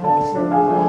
那我